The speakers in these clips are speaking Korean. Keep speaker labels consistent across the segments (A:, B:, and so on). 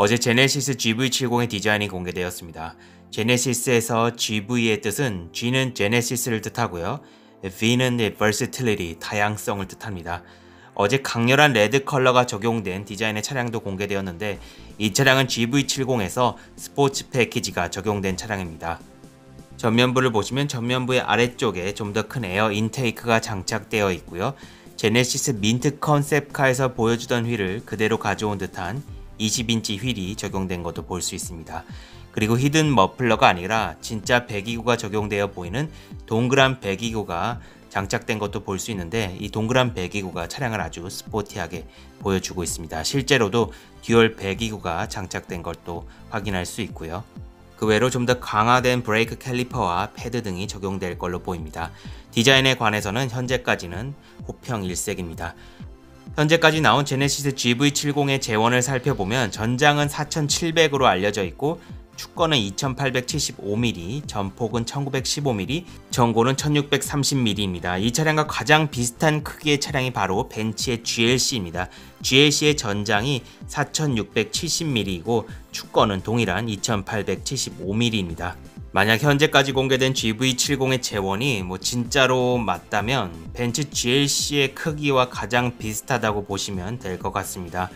A: 어제 제네시스 GV70의 디자인이 공개되었습니다. 제네시스에서 GV의 뜻은 G는 제네시스를 뜻하고요. V는 versatility, 다양성을 뜻합니다. 어제 강렬한 레드 컬러가 적용된 디자인의 차량도 공개되었는데 이 차량은 GV70에서 스포츠 패키지가 적용된 차량입니다. 전면부를 보시면 전면부의 아래쪽에 좀 더 큰 에어 인테이크가 장착되어 있고요. 제네시스 민트 컨셉카에서 보여주던 휠을 그대로 가져온 듯한 20인치 휠이 적용된 것도 볼 수 있습니다. 그리고 히든 머플러가 아니라 진짜 배기구가 적용되어 보이는 동그란 배기구가 장착된 것도 볼 수 있는데 이 동그란 배기구가 차량을 아주 스포티하게 보여주고 있습니다. 실제로도 듀얼 배기구가 장착된 것도 확인할 수 있고요. 그 외로 좀 더 강화된 브레이크 캘리퍼와 패드 등이 적용될 걸로 보입니다. 디자인에 관해서는 현재까지는 호평 일색입니다. 현재까지 나온 제네시스 GV70의 재원을 살펴보면 전장은 4700으로 알려져 있고 축거는 2875mm, 전폭은 1915mm, 전고는 1630mm입니다. 이 차량과 가장 비슷한 크기의 차량이 바로 벤츠의 GLC입니다. GLC의 전장이 4670mm이고 축거는 동일한 2875mm입니다. 만약 현재까지 공개된 GV70의 재원이 뭐 진짜로 맞다면 벤츠 GLC의 크기와 가장 비슷하다고 보시면 될 것 같습니다.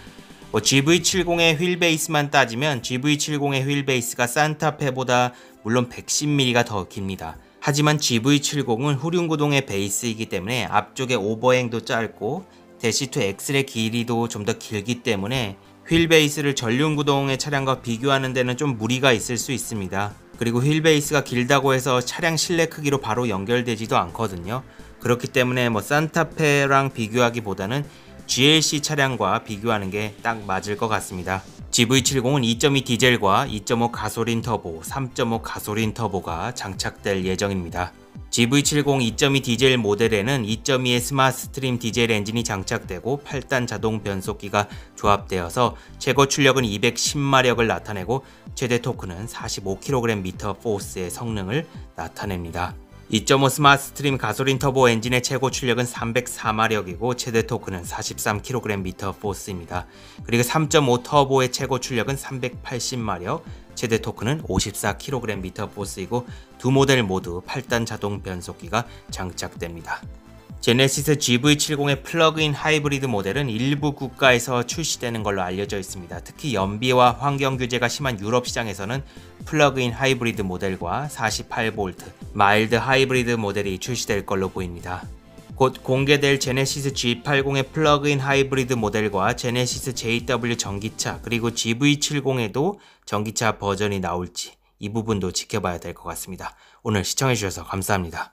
A: 뭐 GV70의 휠 베이스만 따지면 GV70의 휠 베이스가 산타페보다 물론 110mm가 더 깁니다. 하지만 GV70은 후륜구동의 베이스이기 때문에 앞쪽에 오버행도 짧고 dash to axle의 길이도 좀 더 길기 때문에 휠 베이스를 전륜구동의 차량과 비교하는 데는 좀 무리가 있을 수 있습니다. 그리고 휠 베이스가 길다고 해서 차량 실내 크기로 바로 연결되지도 않거든요. 그렇기 때문에 뭐 산타페랑 비교하기보다는 GLC 차량과 비교하는 게 딱 맞을 것 같습니다. GV70은 2.2 디젤과 2.5 가솔린 터보, 3.5 가솔린 터보가 장착될 예정입니다. GV70 2.2 디젤 모델에는 2.2의 스마트 스트림 디젤 엔진이 장착되고 8단 자동 변속기가 조합되어서 최고 출력은 210마력을 나타내고 최대 토크는 45kgm force의 성능을 나타냅니다. 2.5 스마트 스트림 가솔린 터보 엔진의 최고 출력은 304마력이고 최대 토크는 43kgm force입니다. 그리고 3.5 터보의 최고 출력은 380마력, 최대 토크는 54kgm force이고 두 모델 모두 8단 자동 변속기가 장착됩니다. 제네시스 GV70의 플러그인 하이브리드 모델은 일부 국가에서 출시되는 걸로 알려져 있습니다. 특히 연비와 환경 규제가 심한 유럽 시장에서는 플러그인 하이브리드 모델과 48V 마일드 하이브리드 모델이 출시될 걸로 보입니다. 곧 공개될 제네시스 G80의 플러그인 하이브리드 모델과 제네시스 JW 전기차 그리고 GV70에도 전기차 버전이 나올지 이 부분도 지켜봐야 될 것 같습니다. 오늘 시청해주셔서 감사합니다.